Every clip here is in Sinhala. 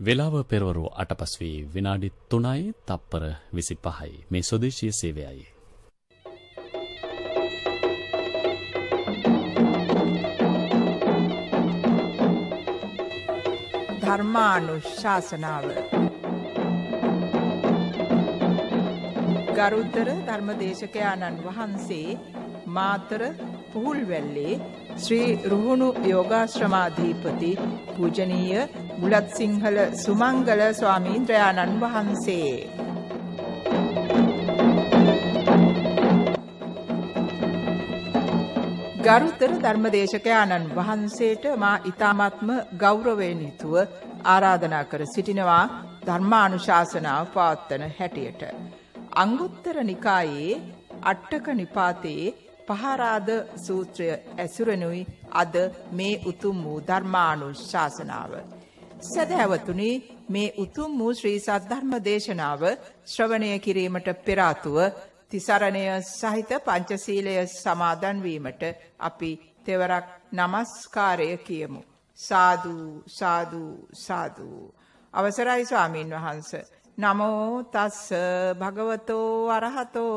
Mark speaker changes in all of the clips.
Speaker 1: වෙලාව පෙරවරු අටපස් වී විනාඩි තුනයි තප්පර විසි පහයි මේ සොදේශය සේවයයි.
Speaker 2: ධර්මානුශාසනාව ගරුත්තර ධර්මදේශකයාණන් වහන්සේ මාතර පුහුල්වැල්ලේ ශ්‍රී රුහුණු යෝගාශ්‍රමාධීපති පූජනීය බුලත් සිංහල සුමංගල ස්වාමීන්ද්‍රයාණන් වහන්සේ. ගරුතර ධර්මදේශකයාණන් වහන්සේට මා ඉතාමත්ම ගෞරවයෙන් යුතුව ආරාධනා කර සිටිනවා ධර්මානුශාසනාව පවත්වන හැටියට. අංගුත්තර නිකායේ අට්ටක නිපාතයේ පහරාද සූත්‍රය ඇසුරනුයි අද මේ උතුම් වූ ධර්මානුශාසනාව. සැදැහැවතුනි මේ උතුම් වූ ශ්‍රී සද්ධර්ම දේශනාව ශ්‍රවණය කිරීමට පෙරාතුව තිසරණය සහිත පංචසීලය සමාදන්වීමට අපි තෙවරක් නමස්කාරය කියමු. සාධූ සාධූ සාධූ. අවසරයි ස්වාමීන් වහන්ස. නමෝ තස්ස භගවතෝ අරහතෝ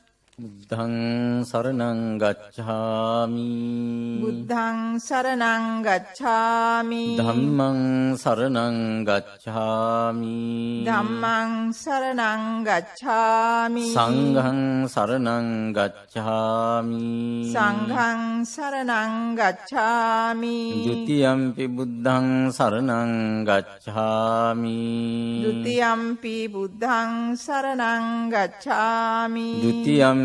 Speaker 3: බුද්ධං සරණං ගච්ඡාමි
Speaker 2: බුද්ධං සරණං ගච්ඡාමි
Speaker 3: ධම්මං සරණං ගච්ඡාමි
Speaker 2: ධම්මං සරණං ගච්ඡාමි
Speaker 3: සංඝං සරණං ගච්ඡාමි
Speaker 2: සංඝං සරණං ගච්ඡාමි
Speaker 3: ဒ ුතියම්පි බුද්ධං සරණං ගච්ඡාමි
Speaker 2: ဒ ුතියම්පි බුද්ධං සරණං ගච්ඡාමි
Speaker 3: ဒ ුතියම්පි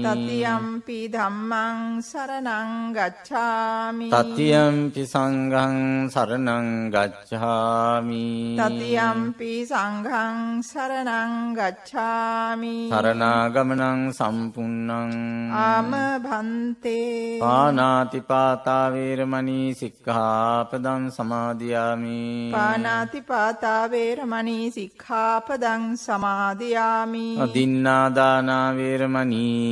Speaker 2: තතියම්පි ධම්මං සරණං ගච්ඡාමි
Speaker 3: තතියම්පි සංඝං සරණං ගච්ඡාමි
Speaker 2: තතියම්පි සංඝං සරණං ගච්ඡාමි
Speaker 3: සරණාගමනං සම්පුන්නං
Speaker 2: ආම භන්තේ
Speaker 3: පානාතිපාතා වේරමණී සික්ඛාපදං සමාදියාමි
Speaker 2: පානාතිපාතා වේරමණී සික්ඛාපදං සමාදියාමි
Speaker 3: අදින්නාදානා වේරමණී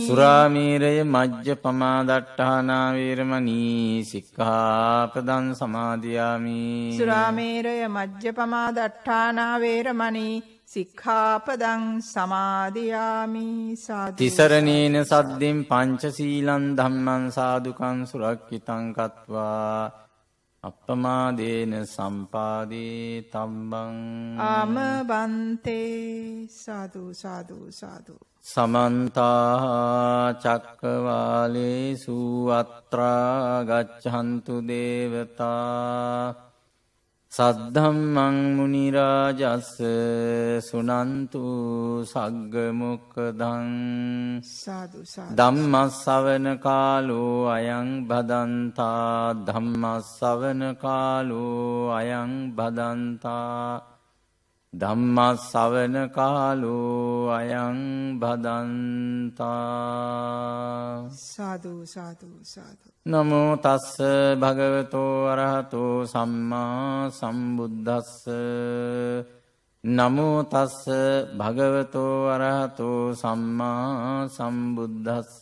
Speaker 3: සුරාමීරය මජ්ජ පමාදට්ඨානා වේරමණී සික්ඛාපදං සමාදියාමි.
Speaker 2: සුරාමේරය මජ්ජපමා දට්ඨානා වේරමණී සික්ඛාපදං සමාදියාමි සාදු.
Speaker 3: තිසරණේන සද්දෙන් පංචශීලං ධම්මං සාදුකං සුරක්ෂිතං කତ୍වා. අප්පමාදේන සම්පාදී තම්බං.
Speaker 2: ආම බන්තේ සාදු සාදු සාදු
Speaker 3: සමන්තා චක්කවාලේසු අත්‍රා ගච්ඡන්තු දේවතා සද්ධම්මං මුනි රාජස්ස සුනන්තු සග්ග මොක්කදං
Speaker 2: සාදු සාදු.
Speaker 3: ධම්මස්සවන කාලෝ අයං බදන්තා ධම්මස්සවන කාලෝ අයං බදන්තා ධම්මස්සවන කාලෝ අයං බදන්තා
Speaker 2: සාදු සාදු සාදු.
Speaker 3: නමෝ තස්ස භගවතෝ අරහතෝ සම්මා සම්බුද්ධස්ස නමෝ තස්ස භගවතෝ අරහතෝ සම්මා සම්බුද්ධස්ස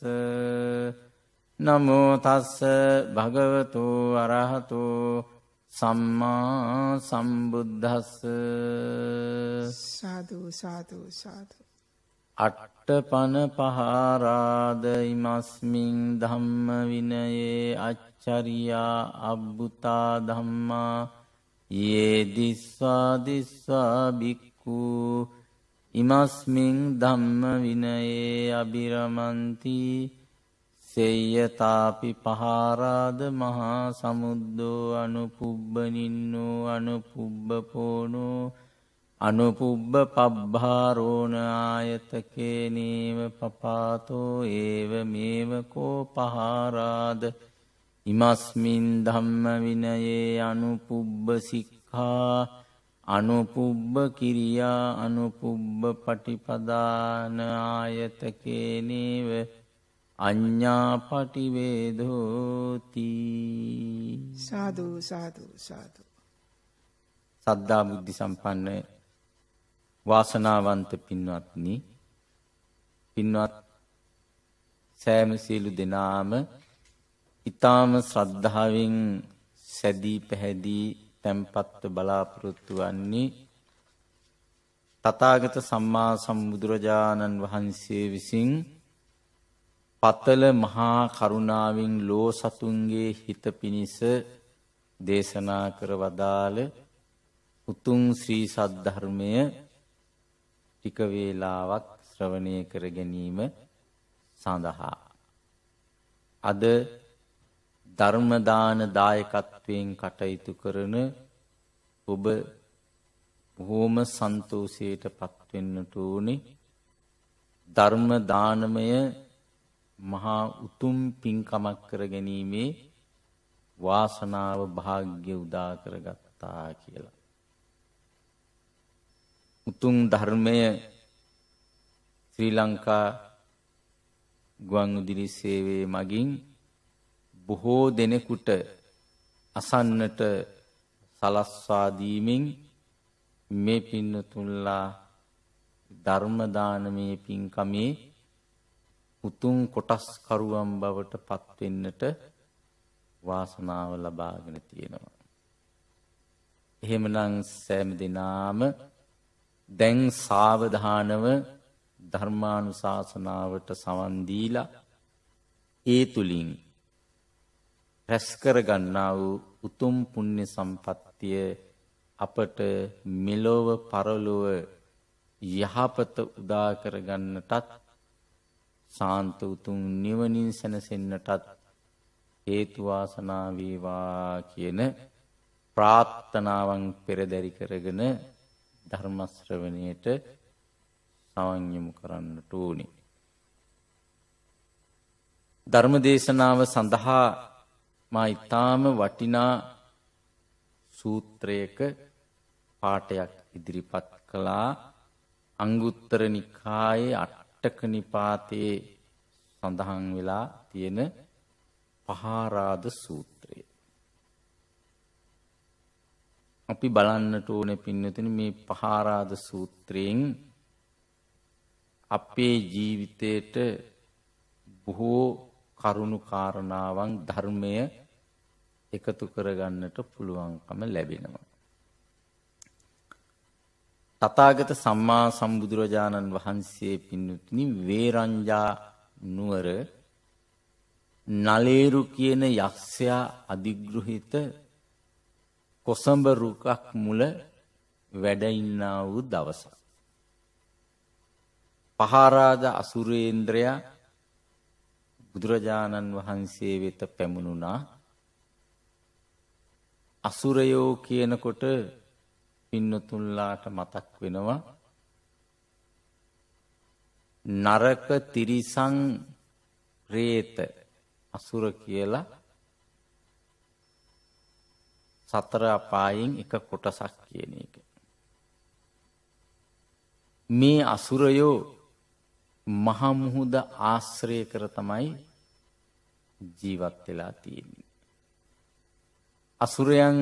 Speaker 3: නමෝ තස්ස භගවතෝ අරහතෝ සම්මා සම්බුද්ධස්ස
Speaker 2: සාදු සාදු සාදු.
Speaker 3: අට්ට පන පහාරාද ඉමස්මින් ධම්ම විනයේ අච්චරියා අබ්බුතා ධම්මා. ඒ දිස්වා දිස්වා බික්කු ඉමස්මින් ධම්ම විනයේ අභිරමන්තිී සෙය්‍යතාපි පහාරාද මහා සමුද්දෝ අනුපුබ්බනින්නෝ අනුපුබ්බපෝනෝ අනුපුබ්බ පබ්භාරෝණ ආයතකේනීව පපාතෝ ඒව මේවකෝ පහාරාද ඉමස්මින් ධම්ම විනයේ අනුපුබ්බ සික්හා අනුපුබ්බ කිරියා අනුපුබ්බ පටිපදාන ආයතකේනීව අඥ්ඥාපටිවේදෝති
Speaker 2: සාදු සාදු සාදු.
Speaker 3: සද්ධා බුද්ධි සම්පන්න වාසනාවන්ත පින්වත්නි පින්වත් සෑම සියලු දෙනාම ඉතාම ශ්‍රද්ධාවෙන් සැදී පැහැදී තැම්පත්ව බලාපොරොත්තු වන්නේ තතාගත සම්මා සම්බුදුරජාණන් වහන්සේ විසින් පතල මහා කරුණාවෙන් ලෝ සතුන්ගේ හිත පිණිස දේශනා කර වදාළ උතුම් ශ්‍රී සද්ධර්මය ටික වේලාවක් ශ්‍රවණය කර ගැනීම සඳහා. අද ධර්මදාන දායකත්වයෙන් කටයුතු කරන ඔබ බොහෝම සන්තෝෂයට පත්වෙන්නට ඕනේ. ධර්ම දානමය මහා උතුම් පින්කමක් කර ගැනීමේ වාසනාව භාග්‍ය උදා කරගත්තා කියලා. උතුම් ධර්මය ශ්‍රී ලංකා ගුවන් උදිරි සේවේ මගින් බොහෝ දෙනෙකුට අසන්නට සලස්වාදීමෙන් මේ පින්නතුල්ලා ධර්මදානමය පින්කමේ උතුම් කොටස්කරුවම් බවට පත්වෙන්නට වාසනාව ලබාගෙන තියෙනවා. එහෙමනං සෑම දෙනාම දැන් සාවධානව ධර්මානු ශාසනාවට සවන්දීලා ඒ තුළින් රැස්කර ගන්නා වූ උතුම් පුුණ්‍ය සම්පත්තිය අපට මෙලොව පරලොව යහපත උදාකරගන්නටත් සාන්ත උතුම් නිවනින් සැනසෙන්නටත් හේතුවාසනාවේවා කියන ප්‍රාත්ථනාවන් පෙරදැරි කරගෙන ධර්මශ්‍රවනයට සවංයමු කරන්නට ඕනි. ධර්ම දේශනාව සඳහා මා ඉතාම වටිනා සූත්‍රයක පාටයක් ඉදිරිපත් කළා අංගුත්තර නිකායේ අට්ටක නිපාතයේ සඳහන් වෙලා තියෙන පහාරාද සූත්‍රය. අපි බලන්නට ඕන පින්නතින මේ පහාරාද සූත්‍රයෙන් අපේ ජීවිතයට බොහෝ කරුණු කාරණාවන් ධර්මය එකතු කරගන්නට පුළුවන්කම ලැබෙනවා. තතාගත සම්මා සම්බුදුරජාණන් වහන්සේ පින්නතුනි වේරංජා නුවර නලේරු කියන යක්ෂයා අධිගෘහිත කොසඹ රුකක් මුල වැඩඉන්නා වූ දවස. පහාරාද අසුරේන්ද්‍රයා බුදුරජාණන් වහන්සේ වෙත පැමුණුනා අසුරයෝ කියනකොට පින්නතුල්ලාට මතක් වෙනවා නරක තිරිසං ප්‍රේත අසුර කියලා සතර අපායෙන් එක කොටසක් කියන එක. මේ අසුරයෝ මහමුහුද ආශ්‍රය කර තමයි ජීවත් වෙලා තියෙන්නේ. අසුරයන්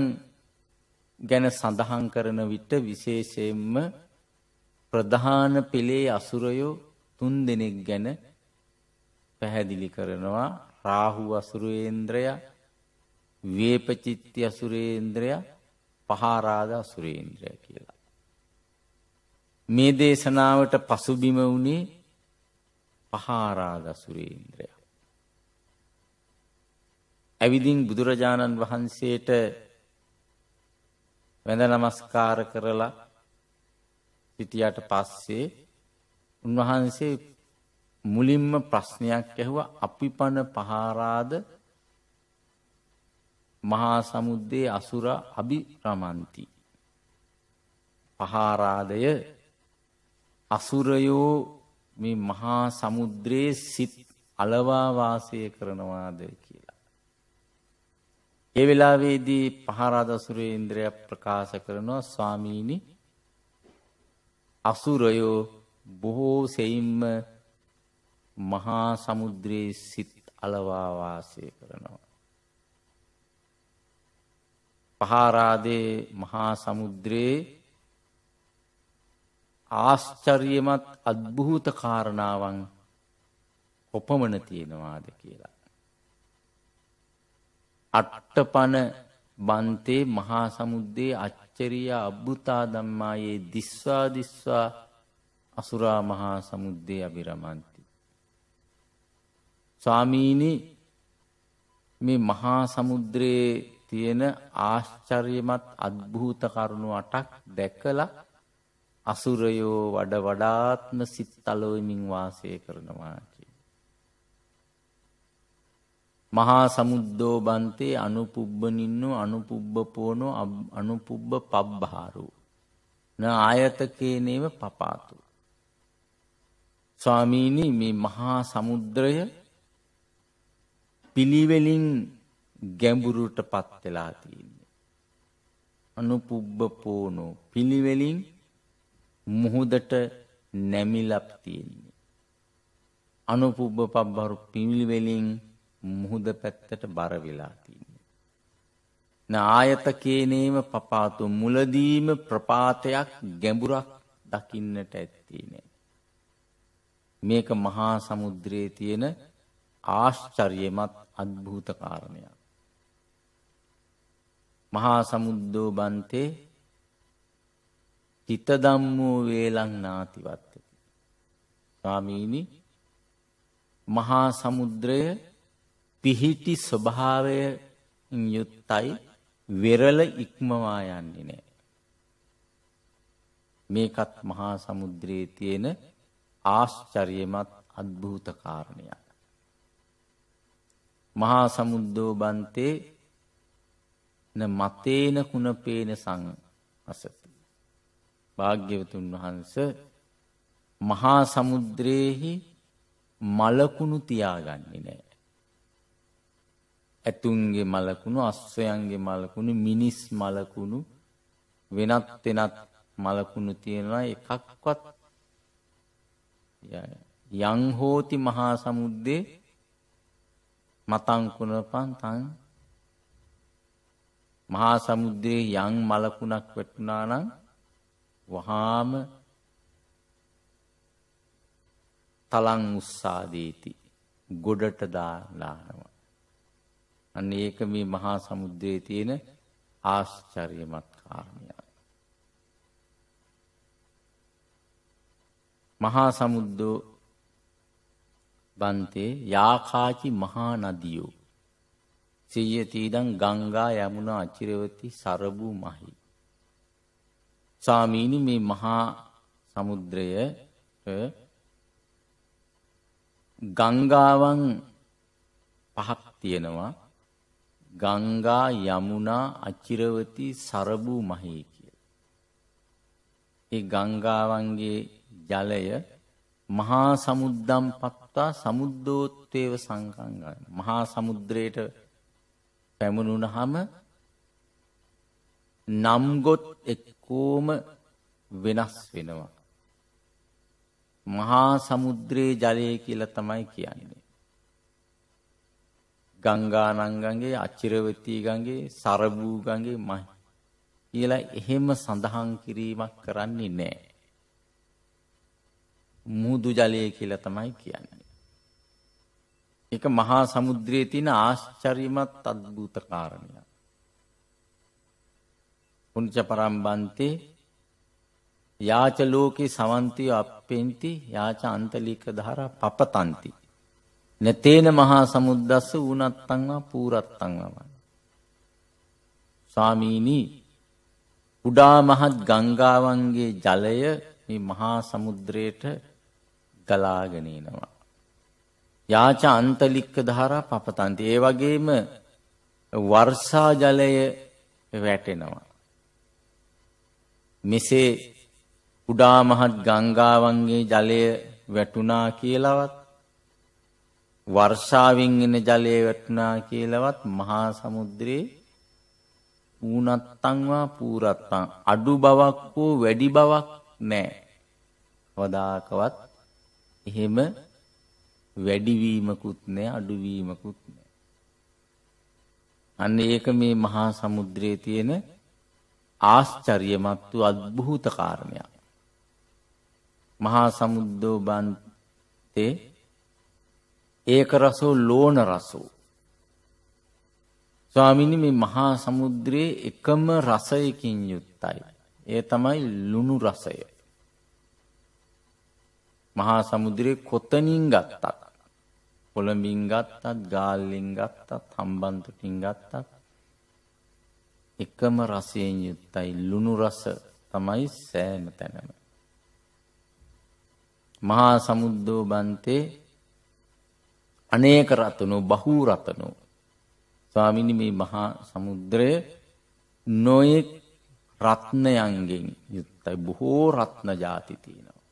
Speaker 3: ගැන සඳහන් කරන විට විශේෂයෙන්ම ප්‍රධාන පෙළේ අසුරයෝ තුන් දෙනෙක් ගැන පැහැදිලි කරනවා රාහු අසුරුවේන්ද්‍රය වේපචිත්ති අසුරේන්ද්‍රය පහාරාධ අසුරේන්ද්‍රය කියලා. මේ දේශනාවට පසුබිම වුණේ පහාරාධ සුරේන්ද්‍රය. ඇවිදින් බුදුරජාණන් වහන්සේට වැඳ නමස්කාර කරලා සිටියට පස්සේ උන්වහන්සේ මුලින්ම ප්‍රශ්නයක් ඇහුව අපි පන පහාරාද මහා සමුද්දේ අසුර අභි රමන්ති. පහාරාදය අසුරයෝ මේ මහා සමුද්‍රයේ සිත් අලවාවාසය කරනවාද කියලා. ඒ වෙලාවේදී පහරාදසුරේන්ද්‍රයක් ප්‍රකාශ කරනවා ස්වාමීණි අසුරයෝ බොහෝ සෙයින්ම මහා සමුද්‍රයේ සිත් අලවාවාසය කරනවා. පහාරාදේ මහා සමුද්‍රයේ ආශ්චර්යමත් අත්භූත කාරණාවන් කොපමණ තියෙනවාද කියලා. අට්ට පන බන්තේ මහා සමුද්දේ අච්චරිය අබ්භුතා දම්මායේ දිස්වා දිස්වා අසුරා මහා සමුද්දේ අභිරමන්ති. ස්වාමීණි මේ මහා සමුද්‍රයේ තියෙන ආශ්චර්යමත් අත්භූත කරුණු අටක් දැකලා අසුරයෝ වඩ වඩාත්ම සිත් තලොවමින් වාසය කරනවා කිය. මහා සමුද්දෝ බන්තේ අනුපුබ්බනින්නු අනුපුබ්බපෝනෝ අනුපුබ්බ පබ්බහාරු න ආයතකේනේව පපාතු. ස්වාමීණී මේ මහා සමුද්‍රය පිළිවෙලින් ගැඹුරුට පත්වෙලා තියන්නේ. අනුපුබ්බ පෝනෝ පිළිවෙලින් මුහුදට නැමිලප් තියෙන්නේ. අනුපුබ්බ පබ්බරු පිමිලිවෙලින් මුහුද පැත්තට බරවෙලා තියන්නේ. න ආයතකේනේම පපාතු මුලදීම ප්‍රපාතයක් ගැඹුරක් දකින්නට ඇත්තිනේ. මේක මහා සමුද්‍රයේ තියෙන ආශ්චර්යමත් අත්භූත කාරණයක්. මහා සමුද්දෝ බන්තේ හිත දම්මූ වේලං නාතිවත්තති. ස්වාමීණි මහා සමුද්‍රය පිහිටි ස්වභාවය යුත්තයි වෙරල ඉක්මවා යන්නේ නෑ. මේකත් මහා සමුද්‍රයේ තියෙන ආශ්චර්යමත් අත්භූත කාරණයක්. මහා සමුද්දෝ බන්තේ න මතේන කුණපේන සං අසත. භාග්‍යවතුන් වහන්ස මහා සමුද්‍රයෙහි මලකුණු තියාගන්නේ නෑ. ඇතුන්ගේ මලකුණු අස්වයන්ගේ මලකුණු මිනිස් මලකුණු වෙනත් වෙනත් මලකුණු තියෙනවා එකක්වත් යංහෝති මහා සමුද්දේ මතංකුණපන් තන් මහා සමුද්‍රයේ යං මලකුණක් වැටුනානං වහාම තලං උත්සාදීති ගොඩට දාලානවා. අන්න ඒක මේ මහා සමුද්‍රයේ තියෙන ආශ්චර්යමත් කාරණය. මහා සමුද්දෝ බන්තේ යාකාචි මහා නදියෝ සියතීදං ගංගා යමුණ අචිරවති සරබූ මහි. සාමීනි මේ මහා සමුද්‍රය ගංගාවන් පහක් තියෙනවා ගංගා යමුණා අචිරවති සරබූ මහී කිය. ඒ ගංගාවන්ගේ ජලය මහා සමුද්දම් පත්තා සමුද්දෝත්තේව සංකංග මහා සමුද්‍රයට පැමුණුන හම නම්ගොත් එක්කෝම වෙනස් වෙනවා. මහා සමුද්‍රයේ ජලය කියල තමයි කියන්නේ. ගංගානංගගේ අච්චිරවතීගගේ සරභූගගේ මයි කියලා එහෙම සඳහන් කිරීමක් කරන්නේ නෑ. මුහුදු ජලය කියල තමයි කියන්නේ. එක මහා සමුද්‍රයේ තියෙන ආශ්චර්යමත් අද්භූත කාරණයක්. පුංච පරම්බන්තේ යාච ලෝකේ සවන්තිය අප්පෙන්ති යාච අන්තලික දහර පපතන්ති. නැතේන මහා සමුද්දස්ස වනත්තංවා පූරත්තංවමන්. ස්වාමීණී කුඩා මහත් ගංගාවන්ගේ ජලය මේ මහා සමුද්‍රයට ගලාගෙනනවා. යාච අන්තලික්ක දහරා පපතන්ති. ඒ වගේම වර්ෂා ජලය වැටෙනවා. මෙසේ කුඩා මහත් ගංගාවන්ගේ ජලය වැටුනා කියලවත් වර්ෂාවෙන් එන ජලය වැටුනා කියලවත් මහා සමුද්‍රයේ ඌනත්තංවා පූරත්තං අඩු බවක් හෝ වැඩි බවක් නෑ වදාකවත් එහෙම වැඩිවීමකුත් නෑ අඩුවීමකුත් නෑ. අන්න ඒක මේ මහා සමුද්‍රයේ තියෙන ආශ්චරියමත්තු අත්භූත කාරණයක්. මහා සමුද්දෝ බන්තේ ඒක රසෝ ලෝන රසෝ. ස්වාමිනි මේ මහා සමුද්‍රයේ එකම රසයකින් යුත්තයි. ඒ තමයි ලුණු රසය. මහා සමුද්‍රයේ කොතනින් ගත්තත්. කොළඹින් ගත්තත් ගාල්ලින් ගත්තත් හම්බන්තුටින් ගත්තත්. එකම රසයෙන් යුත්තයි ලුණු රස තමයි සෑම තැනම. මහා සමුද්දෝ බන්තේ අනේක රතනු බහූ රතනු ස්වාමිනි මේ මහා සමුද්‍රය නොයෙක් රත්නයන්ගෙන් යුත්තයි බොහෝ රත්න ජාති තියෙනවා.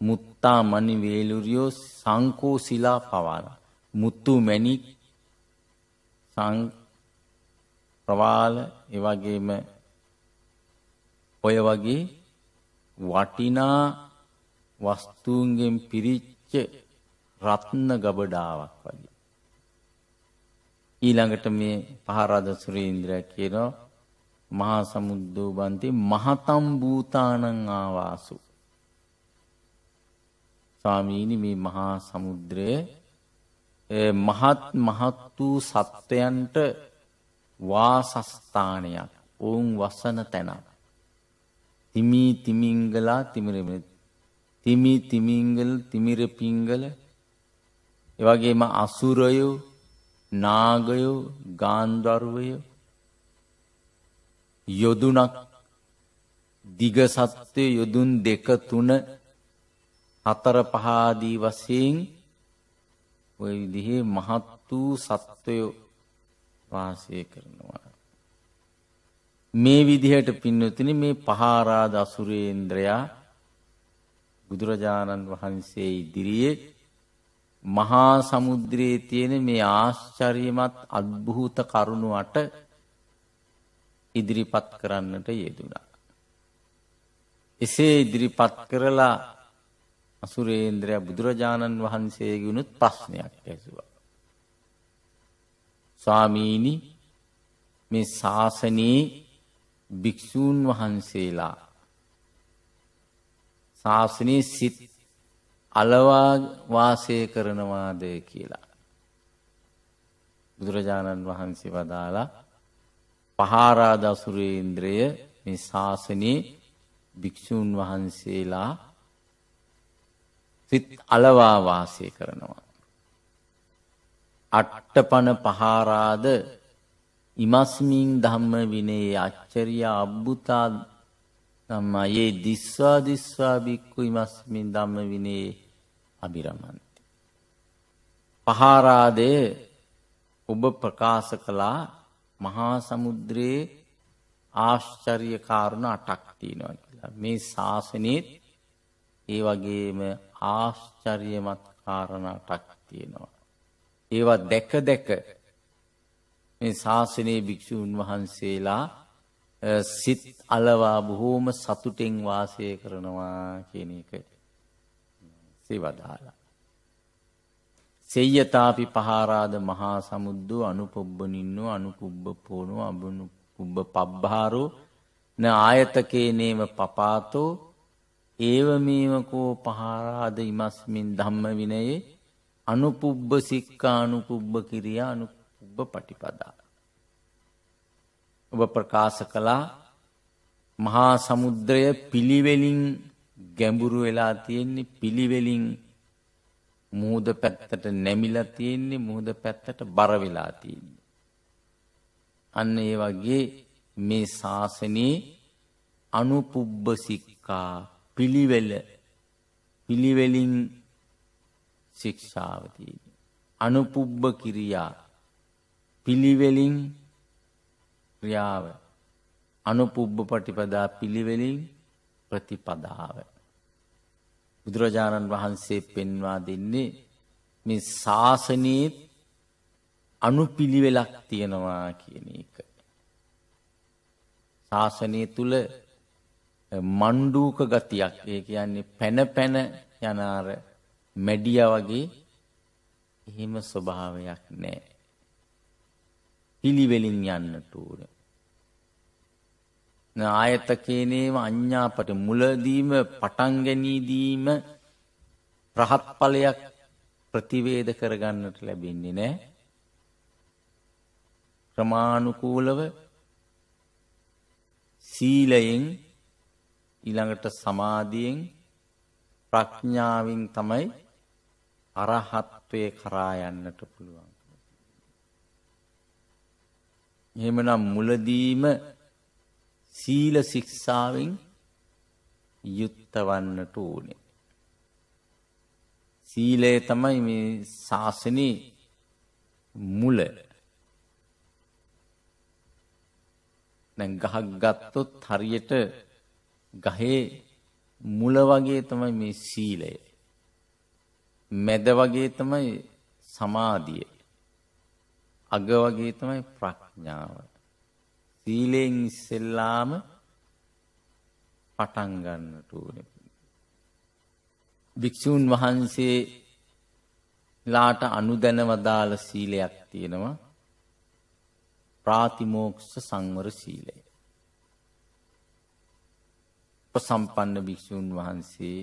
Speaker 3: මුත්තා මනි වේලුරියෝ සංකෝ සිලා පවාල. මුත්තු මැණික් ප්‍රවාල එවගේම ඔය වගේ වටිනා වස්තුූන්ගෙන් පිරිච්ච රත්න ගබඩාවක් වගේ. ඊළඟට මේ පහරාද සුරීන්ද්‍ර කියනවා මහා සමුද්දෝ බන්ති මහතම් භූතානං ආවාසු. ස්වාමීනි මේ මහා සමුද්‍රය මහත් මහත් වූ සත්වයන්ට වාසස්ථානයක් ඔවුන් වසන තැනක්. තිමී තිමිංගලා තිමිරම තිමි තිමිංගල තිමිර පිංගල එවගේම අසුරයෝ නාගයෝ ගාන්ධර්වය යොදුනක් දිගසත්වය යොදුන් දෙක තුන හතර පහාදී වසයෙන් ඔය විදිහේ මහත් වූ සත්වයෝ වාසය කරනවා. මේ විදිහට පින්නතින මේ පහාරාද අසුරේන්ද්‍රයා බුදුරජාණන් වහන්සේ ඉදිරියේ මහා සමුද්‍රයේ තියෙන මේ ආශ්චරියමත් අත්භූත කරුණුවට ඉදිරිපත් කරන්නට යෙදුණා. එසේ ඉදිරිපත් කරලා අසුරේන්ද්‍රය බුදුරජාණන් වහන්සේගුණුත් ප්‍රශ්නයක් ඇසුවා. ස්වාමීණි මේ ශාසනයේ භික්‍ෂූන් වහන්සේලා ශාසනයේ සිත් අලවා වාසය කරනවාද කියලා. බුදුරජාණන් වහන්සේ වදාලා පහාරාදසුරේන්ද්‍රය මේ ශාසනයේ භික්‍ෂූන් වහන්සේලා සිත් අලවා වාසය කරනවා. අට්ටපන පහාරාද ඉමස්මින් ධම්ම විනේ අච්චරිය අබ්බුතා තමයේ දිස්වා දිස්වා බික්කු ඉමස්මින් ධම්ම විනේ අභිරමන්ති. පහාරාදය ඔබ ප්‍රකාශ කළා මහා සමුද්‍රයේ ආශ්චරිය කාරුණ අටක් තියෙනවා කියලා. මේ ශාසනයත් ඒ වගේම ආශ්චරියමත් කාරණ අටක් තියෙනවා. ඒවා දැක දැක මේ ශාසනයේ භික්‍ෂූන් වහන්සේලා සිත් අලවා බොහෝම සතුටෙන් වාසය කරනවා කියන එක සේවදාලා. සෙය්‍යතාපි පහාරාද මහා සමුද්දු අනුපොබ්බනින්නු අනුකුබ්බ පෝනු අබනු පුබ්බ පබ්භාරෝ න ආයතකේනේම පපාතෝ ඒවමීමකෝ පහාරාද ඉමස්මින් ධම්ම විනයේ අනුපුබ්බ සික්කා අනුපුබ්බ කිරියා අනුපුබ්බ පටිපදා. ඔබ ප්‍රකාශ කළා මහා සමුද්‍රය පිළිවෙලින් ගැඹුරු වෙලා තියෙන්නේ පිළිවෙලින් මුහුද පැත්තට නැමිලා තියෙන්නේ මුහුද පැත්තට බර වෙලා තියෙන්නේ. අන්න ඒ වගේ මේ ශාසනයේ අනුපුබ්බ සික්කා පිළිවෙල පිළිවෙලින් ශික්ෂාවතිී. අනුපුබ්බ කිරියා පිළිවෙලින් ක්‍රියාව අනුපුබ්බ පටිපදා පිළිවෙලින් ප්‍රතිපදාව. බුදුරජාණන් වහන්සේ පෙන්වා දෙන්නේ මේ ශාසනීත් අනුපිළිවෙලක් තියෙනවා කියන එක. ශාසනය තුළ මණ්ඩූක ගතියක් ඒ කියන්නේ පැන පැන යනාර මැඩිය වගේ එහෙම ස්වභාවයක් නෑ. පිළිවෙලින් යන්නට ඕන. ආයතකේනේම අඥ්ඥාපට මුලදීම පටන්ගැනීදීම ප්‍රහත්ඵලයක් ප්‍රතිවේද කරගන්නට ලැබෙන්නේ නෑ. ක්‍රමාණුකූලව සීලයෙන් ඊළඟට සමාධියෙන් ප්‍රඥාවෙන් තමයි අරහත්වය කරා යන්නට පුළුවන්. එහෙමනම් මුලදීම සීල ශික්ෂාවෙන් යුත්තවන්නට ඕනේ. සීලය තමයි මේ ශාසනයේ මුල. දැන් ගහක් ගත්තොත් හරියට ගහේ මුල වගේ තමයි මේ සීලය. මැද වගේ තමයි සමාධිය. අග වගේ තමයි ප්‍රඥාව. සීලයෙන් ඉස්සෙල්ලාම පටන් ගන්නට ඕනේ. භික්ෂූන් වහන්සේ ලාට අනුදැන වදාළ සීලයක් තියෙනවා ප්‍රාතිමෝක්ෂ සංවර සීලය. උපසම්පන්න භික්‍ෂූන් වහන්සේ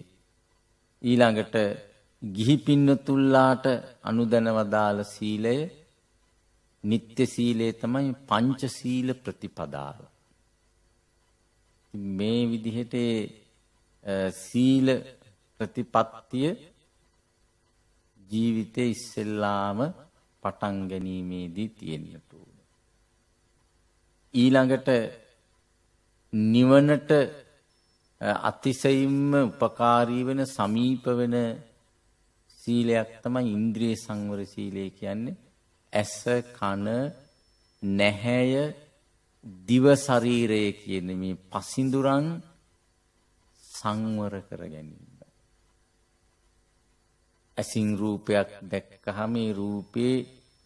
Speaker 3: ඊළඟට ගිහි පින්නතුල්ලාට අනුදැනවදාළ සීලය නිත්‍ය සීලේ තමයි පංච සීල ප්‍රතිපදාව. මේ විදිහට සීල ප්‍රතිපත්තිය ජීවිතය ඉස්සෙල්ලාම පටන් ගැනීමේදී තියෙන්න්නට ඕන. ඊළඟට නිවනට අතිසයිම්ම උපකාරී වෙන සමීප වෙන සීලයක් තමයි ඉන්ද්‍රිය සංවර සීලය කියන්නේ ඇස කන නැහැය දිවශරීරය කියන මේ පසිඳුරන් සංවර කර ගැනීම. ඇසින් රූපයක් දැක්කහම රූපයේ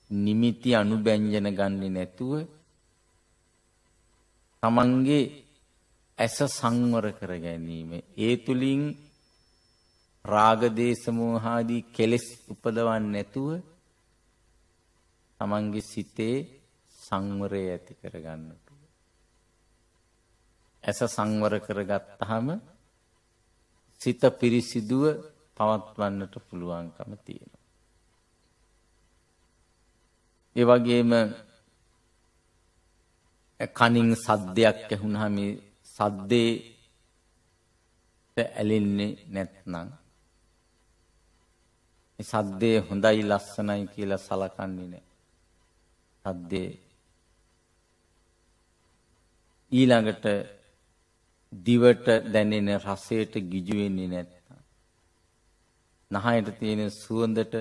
Speaker 3: නිමිති අනුබැංජන ගන්නේ නැතුව තමන්ගේ ඇස සංවර කර ගැනීම. ඒ තුළින් රාගදේශමෝහාදී කෙලෙස් උපදවන්න නැතුව තමන්ගේ සිතේ සංවරය ඇති කරගන්නට. ඇස සංවර කරගත්තහම සිත පිරිසිදුව පවත්වන්නට පුළුවන්කම තියෙන. ඒවගේම කනින් සද්ධයක් ඇහුණහම සද්දේට ඇලෙන්නේ නැත්නං. සද්දේ හොඳයි ලස්සනයි කියලා සලකන්නේ නෑ. සද්දේ ඊළඟට දිවට දැනෙන රසයට ගිජුවෙන්නේ නැත්තා. නහයට තියෙන සුවඳට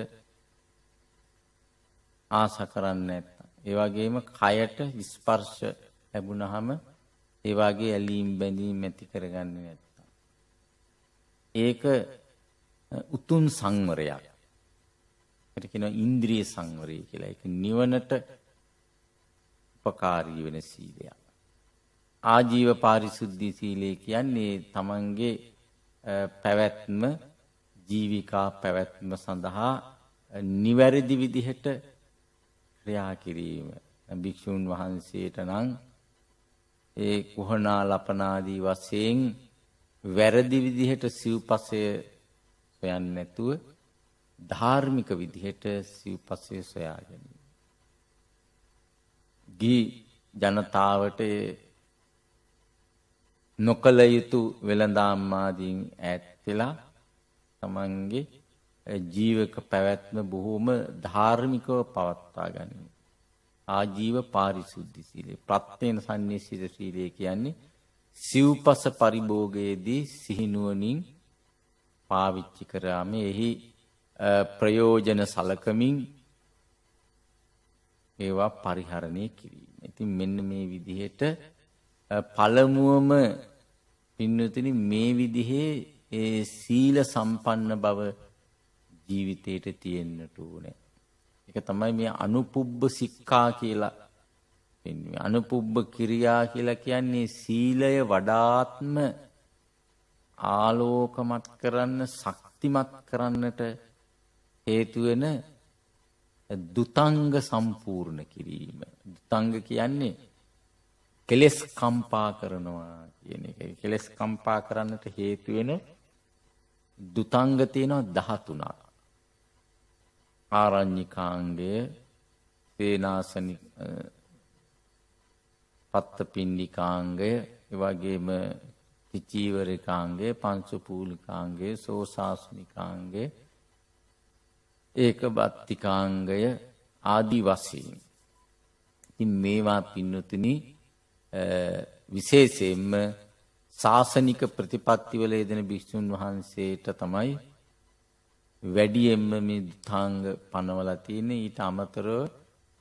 Speaker 3: ආස කරන්න ඇත්තා. ඒවගේම කයට ස්පර්ශ ලැබුණහම ඒවාගේ ඇලීම් බැඳීම් ඇති කරගන්න නැත්තා. ඒක උතුන් සංවරයක්. එටකෙන ඉන්ද්‍රිය සංවරය කියලා එක නිවනට උපකාරී වෙන සීලයක්. ආජීව පාරිසුද්ධි සීලය කියන්නේ තමන්ගේ පැවැත්ම ජීවිකා පැවැත්ම සඳහා නිවැරදි විදිහට ක්‍රියා කිරීම. භික්‍ෂූන් වහන්සේට නං ඒ කුහනා ලපනාදී වසයෙන් වැරදි විදිහට සිව්පසය සොයන් නැතුව ධාර්මික විදිහට සිව්පස්සේ සොයා ගැනීම. ගී ජනතාවට නොකළ යුතු වෙළඳාම්මාදීන් ඇත්වෙලා තමන්ගේ ජීවක පැවැත්ම බොහෝම ධාර්මිකව පවත්වා ගනිමු. ආජීව පාරිශුද්ධි සීලේ ප්‍රත්්‍යයන සන්නිශ්ිත ශීලය කියන්නේ සිව්පස පරිභෝගයේදී සිහිනුවනින් පාවිච්චි කරාම එහි ප්‍රයෝජන සලකමින් ඒවා පරිහරණය කිරීම. ඉතින් මෙන්න මේ විදිහට පළමුුවම පින්නතින මේ විදිහේ ඒ සීල සම්පන්න බව ජීවිතයට තියෙන්න්නට ඕනෑ. එක තමයි මේ අනුපුබ්බ සික්කා කියලා අනුපුබ්බ කිරියා කියලා කියන්නේ සීලය වඩාත්ම ආලෝකමත් කරන්න ශක්තිමත් කරන්නට හේතුවෙන දුතංග සම්පූර්ණ කිරීම. දුතංග කියන්නේ කෙලෙස් කම්පා කරනවා කියන එක. කෙලෙස් කම්පා කරන්නට හේතුවෙන දුතංග තියෙනවා දහතුනක්. ආරං්ඥිකාංගය සේනාසනි පත්ත පින්ඩිකාංගය එවගේම තිචීවරකාංගේ පංසුපූලිකාංගේ සෝශාසනිකාංගේ ඒක බත්තිකාංගය ආදී වසයෙන්. ඉතින් මේවා පින්නතුන විශේෂයෙන්ම ශාසනික ප්‍රතිපත්තිවල යෙදෙන භික්‍ෂූන් වහන්සේට තමයි වැඩියෙන්ම මේ දුතාංග පනවලා තියෙන ඊට අමතරව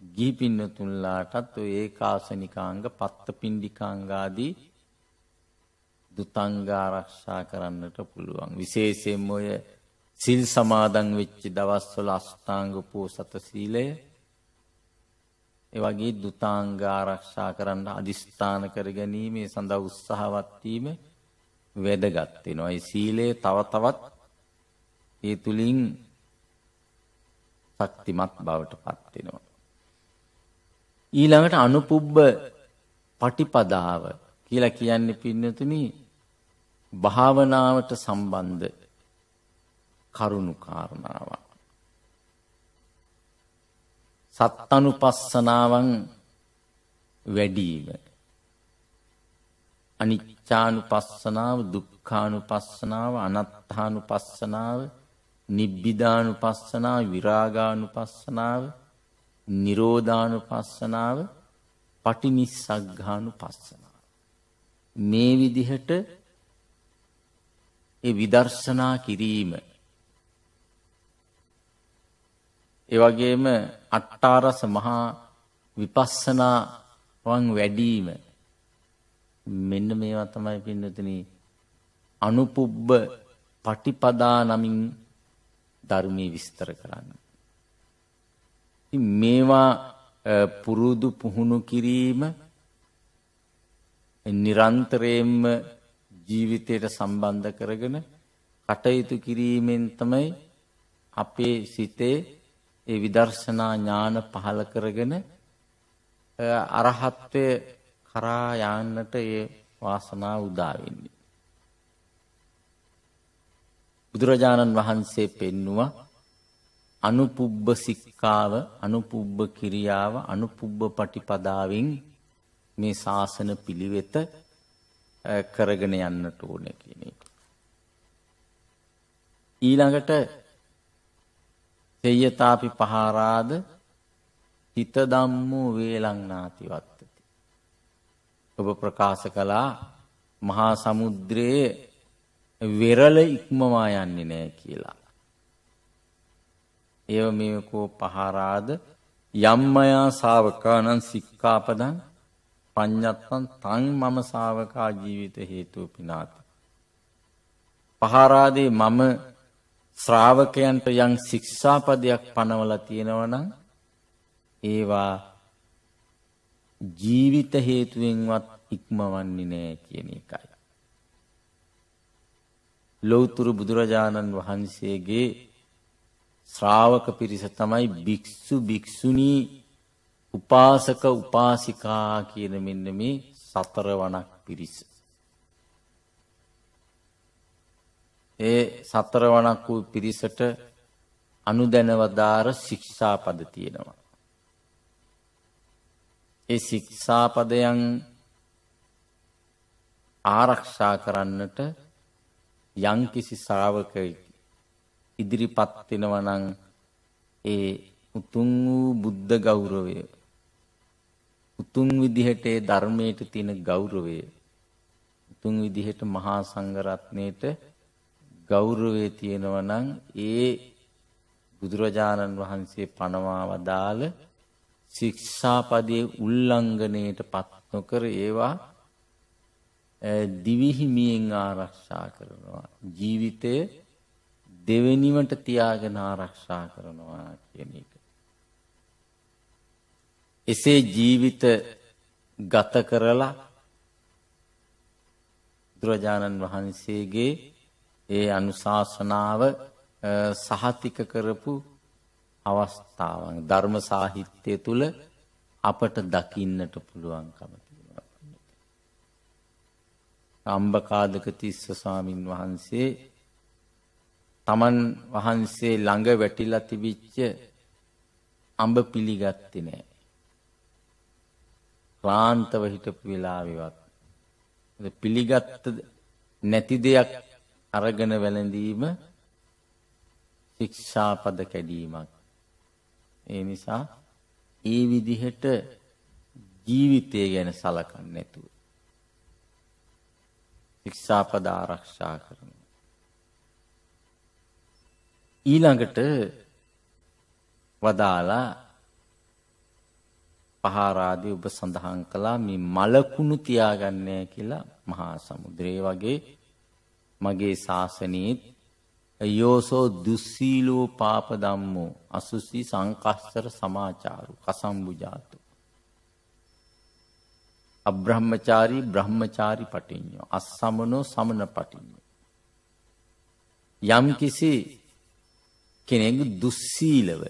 Speaker 3: ගී පින්නතුන්ලාටත් ඒ කාසනිකාංග පත්ත පින්ඩිකාංගාදී දුතංගාරක්ෂා කරන්නට පුළුවන්. විශේෂයෙන් ඔය සිල් සමාදන් වෙච්චි දවස්වල අස්ථාංග පෝ සත සීලය එවගේ දුතාංගාරක්ෂා කරන්න අධිස්ථාන කර ගැනීමේ සඳ උත්සාහවත්වීම වැදගත්වෙනවා. සීලයේ තව තවත් ඒ තුළින් ශක්තිමත් බවට පත්වෙනවා. ඊළඟට අනුපුබ්බ පටිපදාව කියලා කියන්න පින්නතුන භාවනාවට සම්බන්ධ කරුණු කාරණාව. සත්තනු පස්සනාවන් වැඩීම. අනිච්චානු පස්සනාව දුක්කානු පස්සනාව අනත්තානු පස්සනාව නිබ්බිධානු පස්සනාව විරාගානු පස්සනාව නිරෝධානු පස්සනාව පටිනිස්සක්ගානු පස්සනාව. මේ විදිහට ඒ විදර්ශනා කිරීම එවගේම අට්ටාරස මහා විපස්සනාවන් වැඩීම මෙන්න මේවා තමයි පින්නතන අනුපුබ්බ පටිපදා නමින් ධර්මය විස්තර කරන්න. මේවා පුරුදු පුහුණු කිරීම නිරන්තරයෙන්ම ජීවිතයට සම්බන්ධ කරගෙන කටයුතු කිරීමෙන් තමයි අපේ සිතේ ඒ විදර්ශනා ඥාන පහල කරගෙන අරහත්වය කරා යන්නට ඒ වාසනා උදාවෙන්නේ. බුදුරජාණන් වහන්සේ පෙන්නවා අනුපුබ්බ සික්කාව අනුපුබ්බ කිරියාව අනුපුබ්බ පටිපදාවෙන් මේ ශාසන පිළිවෙත කරගෙන යන්නට ඕන කියන එක. ඊළඟට සෙය්‍යතාපි පහාරාද හිත දම්මූ වේලංනාතිවත්තති. ඔබ ප්‍රකාශ කළා මහා සමුද්‍රයේ වෙරල ඉක්මවා යන්නේ නෑ කියලා. ඒව මේකෝ පහාරාද යම්මයා සාවකානන් සික්කාපදන් පඤ්ඥත්තන් තන් මම සාවකා ජීවිත හේතුව පිනාත. පහාරාදේ මම ශ්‍රාවකයන්ට යං ශික්ෂාපදයක් පනවල තියෙනවනම් ඒවා ජීවිත හේතුවෙන්වත් ඉක්මවන්නේ නෑ කියන එකයි. ලොවතුරු බුදුරජාණන් වහන්සේගේ ශ්‍රාවක පිරිස තමයි භික්‍ෂු භික්‍ෂුණී උපාසක උපාසිකා කියන මෙන්න මේ සතර වනක් පිරිස. ඒ සතර වනක් වූ පිරිසට අනුදැනවදාර ශික්ෂාපද තියෙනවා. ඒ ශික්ෂාපදයන් ආරක්ෂා කරන්නට යංකිසි ශ්‍රාවක ඉදිරිපත්වෙනවනං ඒ උතුන් වූ බුද්ධ ගෞරවය උතුන් විදිහට ඒ ධර්මයට තියෙන ගෞරවය උතුන් විදිහට මහා සංඝරත්නයට ගෞරවය තියෙනවනං ඒ බුදුරජාණන් වහන්සේ පනවා වදාළ ශික්ෂාපදය උල්ලංඝනයට පත් නොකර ඒවා දිවිහිමියෙන් ආරක්ෂා කරනවා. ජීවිතය දෙවැනිවට තියාගෙන ආරක්ෂා කරනවා කියන එක. එසේ ජීවිත ගත කරලා දුරජාණන් වහන්සේගේ ඒ අනුශාසනාව සහතික කරපු අවස්ථාවන් ධර්ම සාහිත්‍යය තුළ අපට දකින්නට පුළුවන්කම තියෙනවා. අම්බකාදක තිස්ස ස්වාමින් වහන්සේ තමන් වහන්සේ ළඟ වැටිලා තිබිච්ච අඹ පිළිගත්තේ නෑ. ක්ලාන්තව හිටපු වෙලාවිවත්. පිළිගත්ත නැති දෙයක් අරගෙන වැළඳීම ශික්ෂාපද කැඩීමක්. ඒ නිසා ඒ විදිහට ජීවිතය ගැන සලකන්න නැතුව. ශික්ෂාපද ආරක්ෂා කරන. ඊළඟට වදාලා පහාරාදී ඔබ සඳහන් කළා මේ මලකුණු තියාගන්නය කියලා මහා සමුද්‍රයේ වගේ මගේ ශාසනීත් යෝසෝ දුස්සීලෝ පාපදම්මෝ අසුසි සංකස්සර සමාචාරු කසම්බුජාතු. අබ්‍රහ්මචාරී බ්‍රහ්මචාරි පටිඤ්ඥෝ අස් සමනෝ සමන පටිඤ්ඥෝ. යම් කිසි කෙනෙක් දුස්සීලව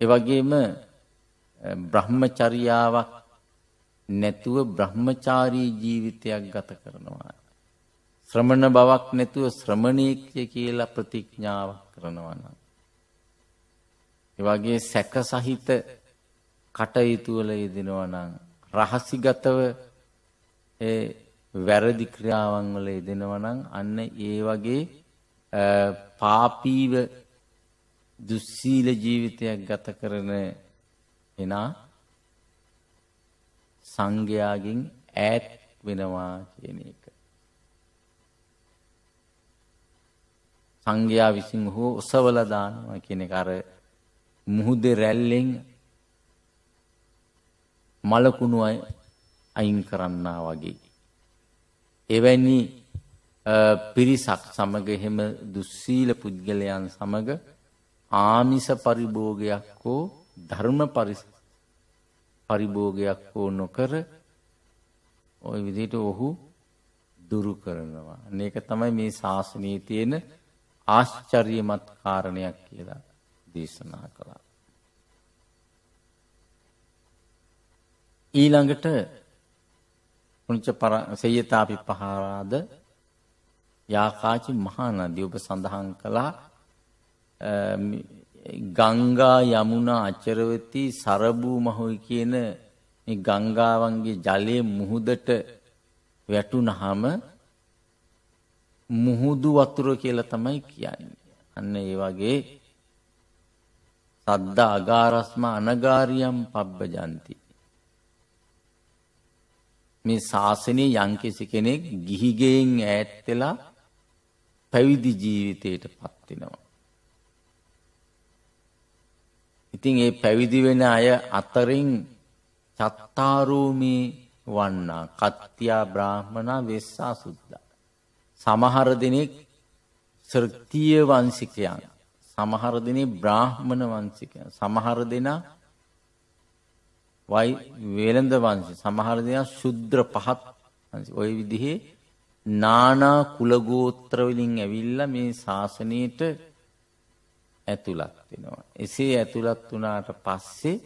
Speaker 3: එවගේම බ්‍රහ්මචරියාවක් නැතුව බ්‍රහ්මචාරී ජීවිතයක් ගත කරනවා. ශ්‍රමණ බවක් නැතුව ශ්‍රමණීක්ය කියලා ප්‍රතිඥාවක් කරනවන. එවගේ සැක සහිත කටයුතුවල යෙදෙනවනං රහසිගතව වැරදි ක්‍රියාවන් වල යෙදෙනවනං අන්න ඒ වගේ පාපීව දුස්සීල ජීවිතයක් ගත කරන එනා සංඝයාගෙන් ඈත් වෙනවා කියන එක. සංඝයා විසින් හෝ ඔසවලා දානවා කියන එක අර මුහුදේ රැල්ලෙන් මලකුණු අයින් කරන්නා වගේ. එවැනි පිරිසක් සමග එහෙම දුස්සීල පුද්ගලයන් සමග ආමිස පරිභෝගයක් හෝ ධර්ම පරිභෝගයක් හෝ නොකර ඔය විදිට ඔහු දුරු කරනවා. ඒක තමයි මේ ශාසනී තියෙන ආශ්චර්යමත් කාරණයක් කියලා දේශනා කළා. ඊළඟට පුංච සෙයතාපි පහරාද යාකාචි මහානදී ඔබ සඳහන් කළා ගංගා යමුණා අචරවති සරභූ මහොයි කියන ගංගාවන්ගේ ජලය මුහුදට වැටුනහම මුහුදු වතුර කියල තමයි කියන්නේ. අන්න ඒ වගේ සද්ද අගාරස්ම අනගාරියම් පබ්බ ජන්ති. මේ ශාසනය යංකිසි කෙනෙක් ගිහිගෙන් ඈත්වෙලා පැවිදි ජීවිතයට පත්වෙනවා. ඉතින් ඒ පැවිදි වෙන අය අතරින් චත්තාරූමී වන්නා කත්තියා බ්‍රාහ්මණා වෙස්සා සුද්දා. සමහර දෙනෙක් ශ්‍රතිය වංසිකයන් සමහර දෙනේ බ්‍රාහ්මණ වංසිකයන් සමහර දෙනා වයි වෙළඳ වංශ සමහර දෙනා ශුද්‍ර පහත් ඔය විදිහේ නානා කුලගෝත්‍රවලින් ඇවිල්ල මේ ශාසනයට ඇතුළත් වෙනවා. එසේ ඇතුළත් වනාට පස්සේ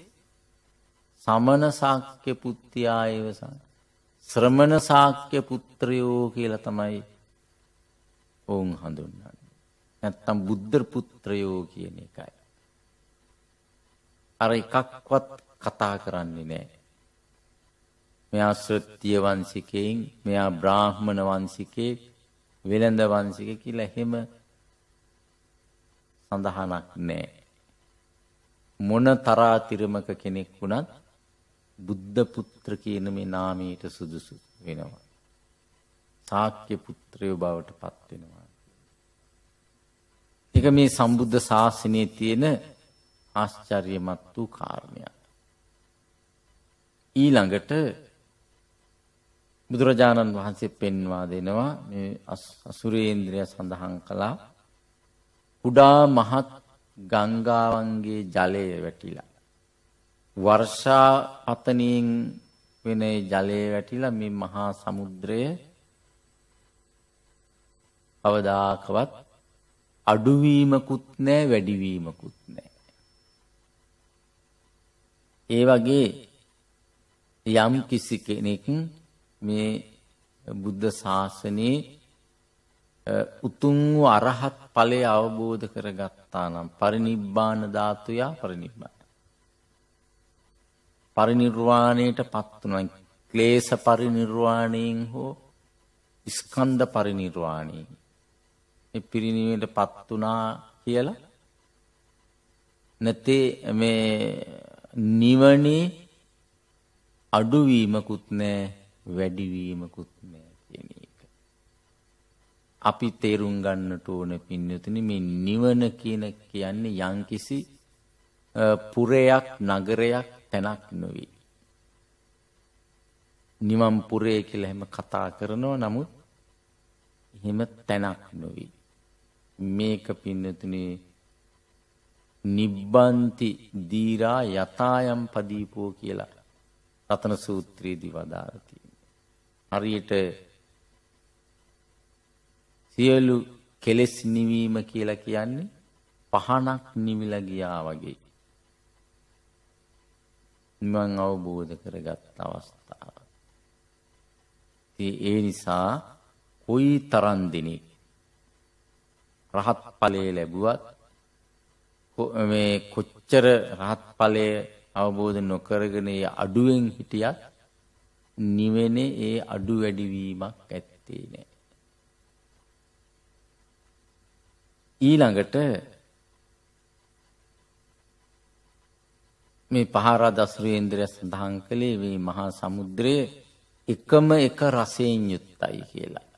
Speaker 3: සමන සාක්‍ය පුත්තියායවසා ශ්‍රමණ සාක්‍ය පුත්‍රයෝ කියල තමයි ඔවුන් හඳුන්නන්න. නැත්තම් බුද්ධ පුත්‍රයෝ කියන එකයි. අර එකක්වත් කතා කරන්නේ නෑ. මෙයා ශ්‍රෘත්තිය වන්සිකයෙන් මෙයා බ්‍රාහ්මණ වන්සිකේ වෙළඳ වන්සික කියල එහෙම සඳහනක් නෑ. මොන තරාතිරමක කෙනෙක් වුණත් බුද්ධ පුත්‍ර කියන මේ නාමීට සුදුසු වෙනවා. සාක්‍ය පුත්‍රයෝ බවට පත්වෙනවා. එක මේ සම්බුද්ධ ශාසනය තියෙන ආශ්චර්යමත් වූ කාරණයක්. ඊළඟට බුදුරජාණන් වහන්සේ පෙන්වා දෙනවා අසුරේන්ද්‍රය සඳහන් කළා කුඩා මහත් ගංගාවන්ගේ ජලය වැටිලා. වර්ෂා පතනයෙන් වෙන ජලය වැටිලා මේ මහා සමුද්‍රය අවදාකවත් අඩුවීමකුත් නෑ වැඩිවීමකුත් නෑ. ඒ වගේ යම් කිසි කෙනෙක් මේ බුද්ධ ශාසනයේ උතුන් වූ අරහත් ඵලය අවබෝධ කරගත්තා නම් පරිනිබ්බාන ධාතුයා පරිනිබ්බාන. පරිනිර්වාණයට පත් වුණා. ක්ලේශ පරිනිර්වාණයෙන් හෝ ස්කන්ධ පරිනිර්වාණයෙන් මේ පිරිනිවීමට පත් වුණා කියලා නැතේ මේ නිවනේ අඩුවීමකුත් නෑ වැඩිවීමකුත් නෑ කියන එක. අපි තේරුම් ගන්නට ඕන පින්නතුනි මේ නිවන කියන කියන්නේ යම්කිසි පුරයක් නගරයක් තැනක් නොවේ. නිවම් පුරේ කියලා එහෙම කතා කරනවා නමුත් එහෙම තැනක් නොවේ. මේක පින්නතුනේ නිබ්බන්ති දීරා යථායම් පදීපෝ කියලා රතන සූත්‍රයේදී වදාරති. හරියට සියලු කෙලෙස් නිවීම කියලා කියන්නේ පහනක් නිවිල ගියා වගේ. නිවන් අවබෝධ කරගත් අවස්ථාව. ඒ නිසා කොයි තරන් දෙනෙක් රහත් ඵලයේ ලැබුවත් මේ කොච්චර රහත් ඵලය අවබෝධ නොකරගෙන අඩුවෙන් හිටියත් නිවෙන ඒ අඩු වැඩිවීමක් ඇත්තේ නෑ. ඊළඟට මේ පහරා දස්රුවේන්ද්‍රය සඳහන් කළේ මේ මහා සමුද්‍රය එකම එක රසයෙන් යුත්තයි කියලා.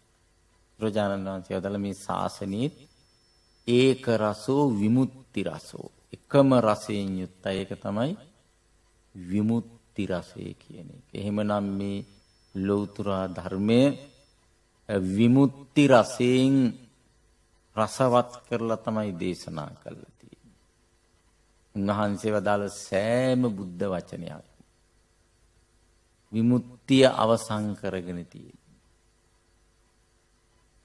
Speaker 3: ප්‍රජාණන් වහන්සේ අදල මේ ශාසනීත් ඒක රසෝ විමුත්ති රසෝ එකම රසයෙන් යුත්තා ඒක තමයි විමුත්ති රසය කියන එක. එහෙමනම් මේ ලොවතුරා ධර්මය විමුත්ති රසයෙන් රසවත් කරලා තමයි දේශනා කල්ලති. උන්වහන්සේ වදාළ සෑම බුද්ධ වචනයක්. විමුත්තිය අවසං කරගෙන තිය.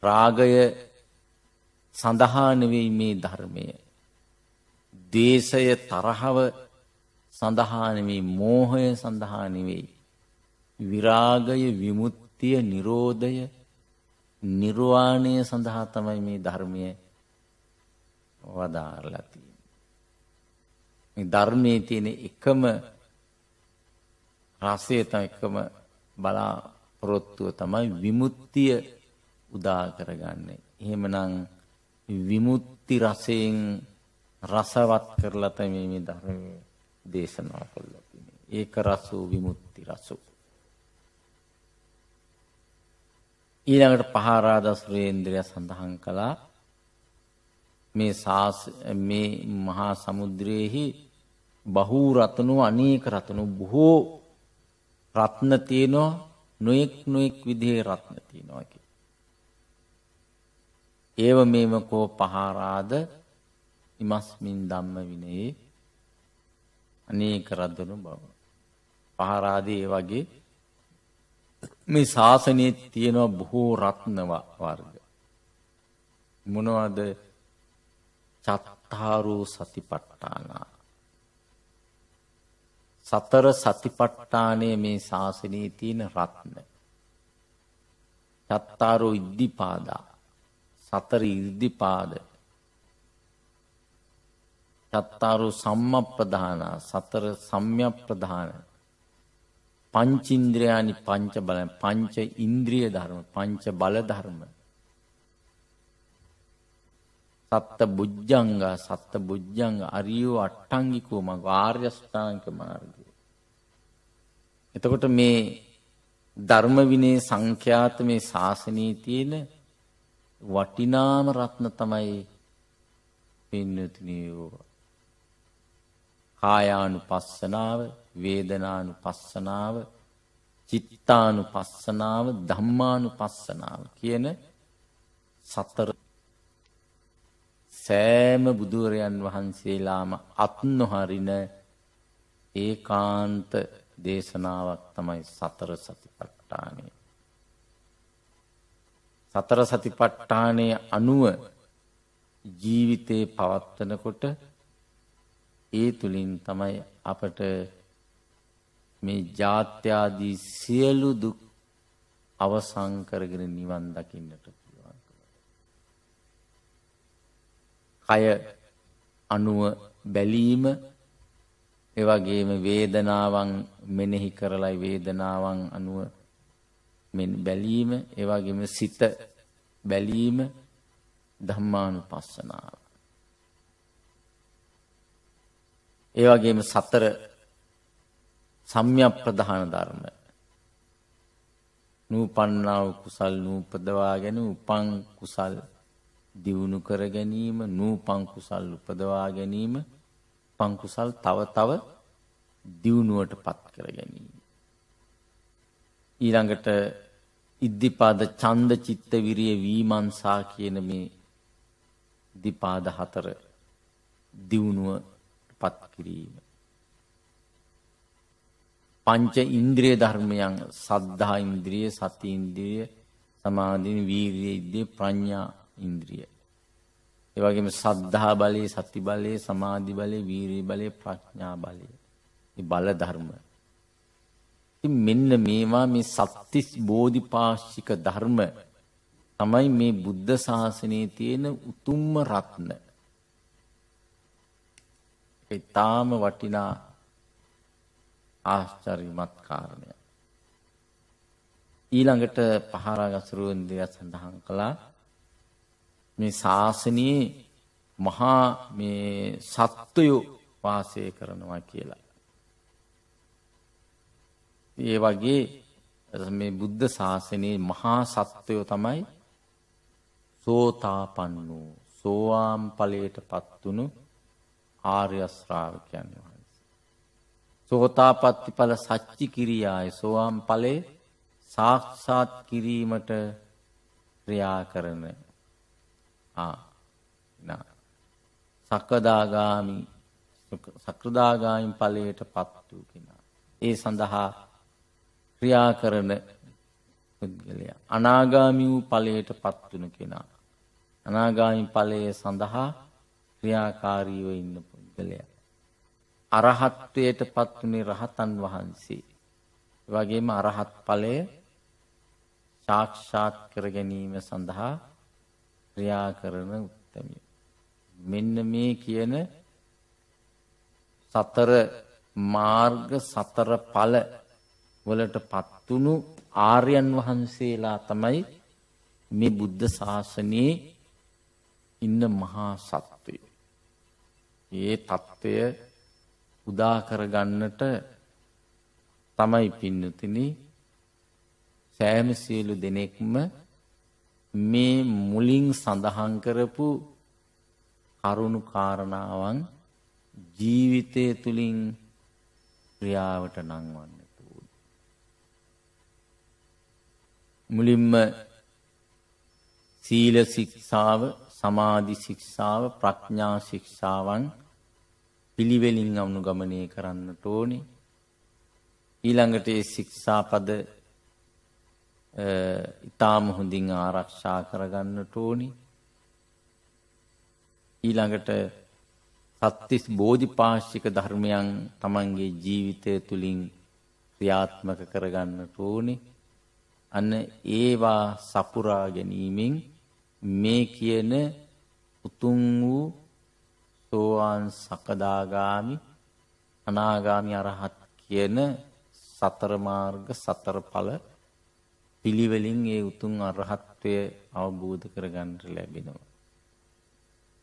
Speaker 3: රාගය සඳහානවෙයි මේ ධර්මය. දේශය තරහව සඳහානවෙයි මෝහය සඳහානවෙයි. විරාගය විමුත්තිය නිරෝධය නිර්වාණය සඳහා තමයි මේ ධර්මය වදාරලති. ධර්මය තියෙන එකම රසයත එකම බලාපොරොත්තුව තමයි විමුත්තිය උදා කරගන්නේ. එහෙමනං විමුත්ති රසයෙන් රසවත් කරලත මේ ධර්මය දේශනා කොල්ලතින. ඒක රසූ විමුත්ති රසු. ඊළඟට පහරාදස්රේන්ද්‍රය සඳහන් කළා මේ ශාස මේ මහා සමුද්‍රයෙහි බහූ රතනු අනේක රතනු බොහෝ රත්න තියනවා නොයෙක් නොයෙක් විදිහේ රත්න තියෙනවාකි. ඒව මේමකෝ පහාරාද ඉමස්මින් දම්ම විනයේ අනේක රද්දනු බව. පහරාදී වගේ මේ ශාසනයත් තියෙනවා බොහෝ රත්නව වර්ග. මොනවද චත්තාරූ සතිපට්ටානා. සතර සතිපට්ටානය මේ ශාසනී තියෙන රත්න. චත්තාරෝ ඉද්ධිපාදා සතර ඉර්දිපාද චත්තාරු සම්ම ප්‍රධාන සතර සම්යක් ප්‍රධාන පංචින්ද්‍රයානි පංච බල පංච ඉන්ද්‍රිය ධර්ම පංච බල ධර්ම සත්ත බුද්ධංග සත්ත බුද්ධංග අරියෝ අට්ටංගිකෝ මග ආර්යෂ්ඨාංක මාර්ගය. එතකොට මේ ධර්ම විනේ සංඛ්‍යාත මේ ශාසනී තියෙන වටිනාම රත්න තමයි පින්නතිනයෝ. කායානු පස්සනාව වේදනානු පස්සනාව චිත්තානු පස්සනාව ධම්මානු පස්සනාව කියන සතර සෑම බුදුවරයන් වහන්සේලාම අත් නොහරින ඒකාන්ත දේශනාවක් තමයි සතර සතිපට්ඨානය. සතර සතිපට්ඨානය අනුව ජීවිතේ පවත්වනකොට ඒ තුළින් තමයි අපට මේ ජාත්‍යාදී සියලු දුක් අවසං කරගෙන නිවන් දකින්නට පුළුවන්. කය අනුව බැලීම එවගේම වේදනාවන් මෙනෙහි කරලයි වේදනාවන් අනුව බැලීම එවගේම සිත බැලීම ධම්මානු පස්සනාව. ඒවගේම සතර සම්යක් ප්‍රධාන ධර්ම. නූපන්නාව කුසල් නූපදවා ගැන උපං කුසල් දියුණු කර ගැනීම නූපං කුසල් උපදවා ගැනීම පංකුසල් තව තව දියුණුවට පත් කර ගැනීම. ඊළඟට ඉද්ධිපාද චන්ද චිත්ත විරිය වීමන්සා කියන මේ දිපාද හතර දියුණුව පත් කිරීම. පංච ඉන්ද්‍රිය ධර්මයන් සද්ධා ඉන්ද්‍රිය සති ඉන්ද්‍රිය සමාධින වීරිය ඉද්දිය ප්‍රඥා ඉන්ද්‍රිය. ඒවගේම සද්ධා බලය සති බලය සමාධි බලය වීරී බලය ප්‍රඥා බලය. බල ධර්ම. මෙන්න මේවා මේ සත්තිස් බෝධිපාශ්ික ධර්ම තමයි මේ බුද්ධ ශාසනයේ තියෙන උතුම්ම රත්න. ඉතාම වටිනා ආශ්චරිමත් කාරණය. ඊළඟට පහරාගසරුවන්දය සඳහන් කළා මේ ශාසනයේ මහා මේ සත්වයෝ වාසය කරනවා කියලා. ඒ වගේ මේ බුද්ධ ශාසනයේ මහා සත්වයෝ තමයි සෝතාපන්නු සෝවාම් ඵලයට පත්වුණු ආර්යශ්‍රාවකයන් වහන්සේ. සෝතාපට්ටි ඵල සච්චි කිරියාය සෝවාම් ඵලේ සාක්ෂාත් කිරීමට ක්‍රියා කරන සක්කදාගාමි සක්‍රදාගාමින් ඵලයට පත් වූ කෙනා. ඒ සඳහා ක්‍රියා කරන පුද්ගලයා. අනාගාමි වූ ඵලයට පත් වුණු කෙනා. අනාගාමි ඵලය සඳහා ක්‍රියාකාරීව ඉන්න පුද්ගලයා. අරහත්වයට පත් වුණේ රහතන් වහන්සේ. වගේම අරහත් ඵලය සාක්ෂාත් කර ගැනීම සඳහා ක්‍රියා කරන උත්තමිය. මෙන්න මේ කියන සතර මාර්ග සතර ඵල වලට පත්වුණු ආර්යයන් වහන්සේලා තමයි මේ බුද්ධ ශාසනයේ ඉන්න මහා සත්වය. ඒ තත්ත්වය උදා කරගන්නට තමයි පින්නතින සෑම සියලු දෙනෙක්ම මේ මුලින් සඳහන් කරපු කරුණු කාරණාවන් ජීවිතය තුළින් ක්‍රියාවට නංවන්න. මුලින්ම සීල ශික්ෂාව සමාධි ශික්ෂාව ප්‍රඥා ශික්ෂාවන් පිළිවෙලින් අනුගමනය කරන්නට ඕනේ. ඊළඟට ඒ ශික්ෂාපද ඉතාම හොඳින් ආරක්ෂා කරගන්නට ඕනි. ඊළඟට සත්තිස් බෝධිපාශ්ික ධර්මයන් තමන්ගේ ජීවිතය තුළින් ක්‍රියාත්මක කරගන්නට ඕනේ. අන්න ඒවා සපුරා ගැනීමෙන් මේ කියන උතුම් වූ සෝවාන් සකදාගාමි අනාගාමි අරහත් කියන සතරමාර්ග සතරඵල පිළිවෙලින් ඒ උතුම් අරහත්වය අවබෝධ කරගන්නට ලැබෙනවා.